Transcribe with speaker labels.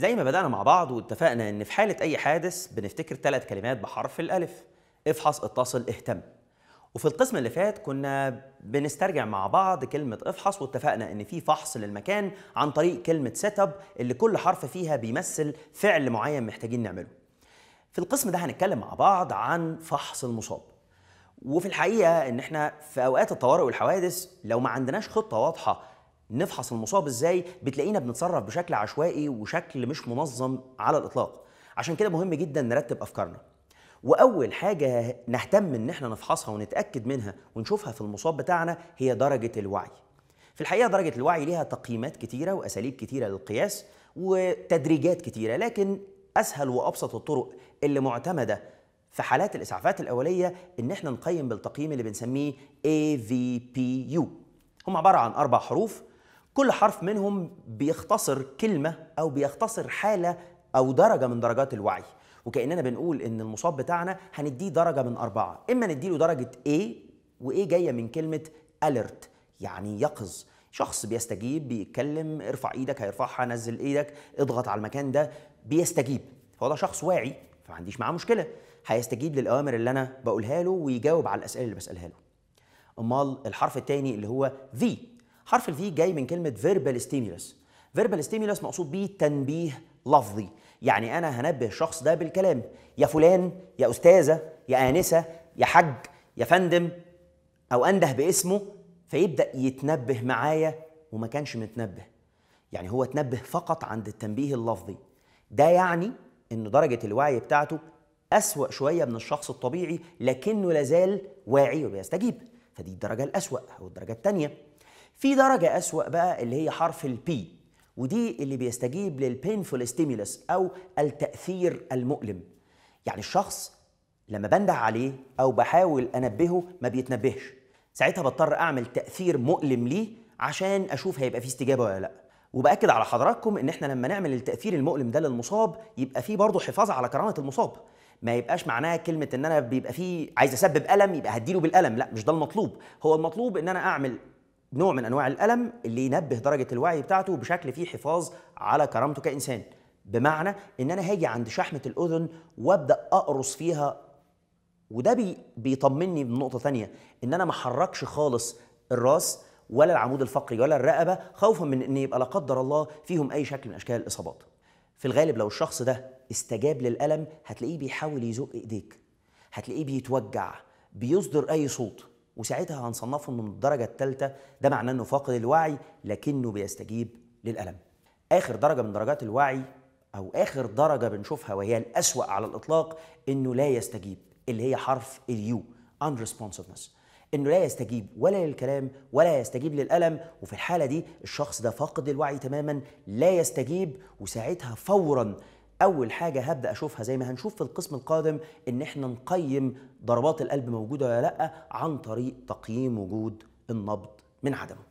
Speaker 1: زي ما بدأنا مع بعض واتفقنا إن في حالة أي حادث بنفتكر ثلاث كلمات بحرف الألف افحص اتصل اهتم وفي القسم اللي فات كنا بنسترجع مع بعض كلمة افحص واتفقنا إن في فحص للمكان عن طريق كلمة setup اللي كل حرف فيها بيمثل فعل معين محتاجين نعمله. في القسم ده هنتكلم مع بعض عن فحص المصاب. وفي الحقيقة إن إحنا في أوقات الطوارئ والحوادث لو ما عندناش خطة واضحة نفحص المصاب إزاي؟ بتلاقينا بنتصرف بشكل عشوائي وشكل مش منظم على الإطلاق. عشان كده مهم جدا نرتب أفكارنا. وأول حاجة نهتم إن إحنا نفحصها ونتأكد منها ونشوفها في المصاب بتاعنا هي درجة الوعي. في الحقيقة درجة الوعي ليها تقييمات كتيرة وأساليب كتيرة للقياس وتدريجات كتيرة لكن أسهل وأبسط الطرق اللي معتمدة في حالات الإسعافات الأولية إن إحنا نقيم بالتقييم اللي بنسميه AVPU هم عبارة عن أربع حروف كل حرف منهم بيختصر كلمة أو بيختصر حالة أو درجة من درجات الوعي. وكأننا بنقول إن المصاب بتاعنا هنديه درجة من أربعة. إما نديله درجة A و A جاية من كلمة alert يعني يقظ. شخص بيستجيب بيتكلم ارفع إيدك هيرفعها نزل إيدك اضغط على المكان ده بيستجيب. فهو ده شخص واعي فما عنديش معاه مشكلة. هيستجيب للأوامر اللي أنا بقولها له ويجاوب على الأسئلة اللي بسألها له. أمال الحرف الثاني اللي هو V حرف الفي جاي من كلمة verbal stimulus. Verbal stimulus مقصود بيه تنبيه لفظي. يعني أنا هنبه الشخص ده بالكلام. يا فلان يا أستاذة يا آنسة يا حج يا فندم أو أنده باسمه فيبدأ يتنبه معايا وما كانش متنبه. يعني هو تنبه فقط عند التنبيه اللفظي. ده يعني إن درجة الوعي بتاعته أسوأ شوية من الشخص الطبيعي لكنه لازال واعي وبيستجيب. فدي الدرجة الأسوأ أو الدرجة الثانية في درجة أسوأ بقى اللي هي حرف ال B ودي اللي بيستجيب لل painful stimulus أو التأثير المؤلم. يعني الشخص لما بنده عليه أو بحاول أنبهه ما بيتنبهش. ساعتها بضطر أعمل تأثير مؤلم ليه عشان أشوف هيبقى فيه استجابة ولا لأ. وبأكد على حضراتكم إن إحنا لما نعمل التأثير المؤلم ده للمصاب يبقى فيه برضه حفاظ على كرامة المصاب. ما يبقاش معناها كلمة إن أنا بيبقى فيه عايز أسبب ألم يبقى هديله بالألم. لأ مش ده المطلوب. هو المطلوب إن أنا أعمل نوع من أنواع الألم اللي ينبه درجة الوعي بتاعته بشكل فيه حفاظ على كرامته كإنسان. بمعنى إن أنا هاجي عند شحمة الأذن وأبدأ أقرص فيها وده بي بيطمني بنقطه ثانية إن أنا ما أحركش خالص الرأس ولا العمود الفقري ولا الرقبة خوفا من إن يبقى لا قدر الله فيهم أي شكل من أشكال الإصابات. في الغالب لو الشخص ده استجاب للألم هتلاقيه بيحاول يزق إيديك هتلاقيه بيتوجع بيصدر أي صوت. وساعتها هنصنفه من الدرجة الثالثة ده معناه إنه فاقد الوعي لكنه بيستجيب للألم. آخر درجة من درجات الوعي أو آخر درجة بنشوفها وهي الأسوأ على الإطلاق إنه لا يستجيب اللي هي حرف اليو unresponsiveness. إنه لا يستجيب ولا للكلام ولا يستجيب للألم. وفي الحالة دي الشخص ده فاقد الوعي تماما لا يستجيب وساعتها فورا أول حاجة هبدأ أشوفها زي ما هنشوف في القسم القادم إن إحنا نقيم ضربات القلب موجودة ولا لأ عن طريق تقييم وجود النبض من عدمه.